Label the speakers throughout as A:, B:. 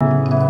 A: Música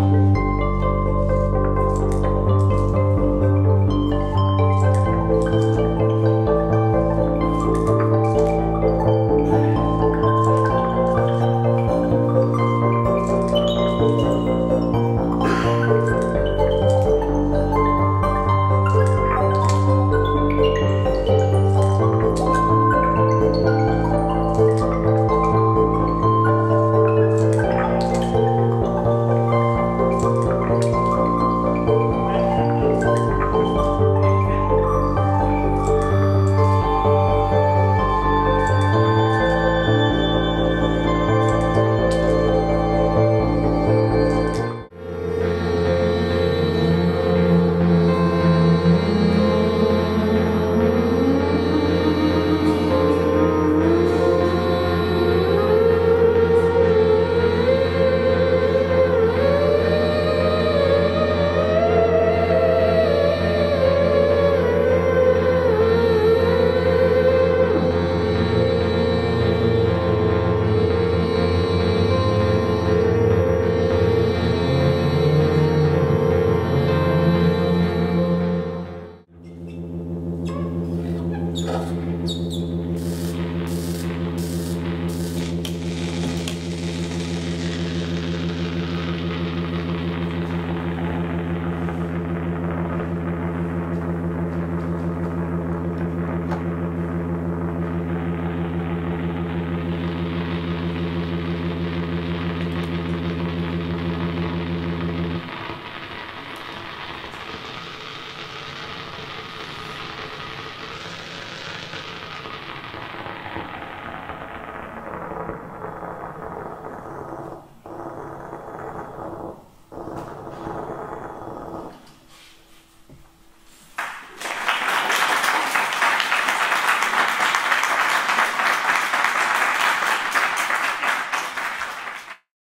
A: Thank you.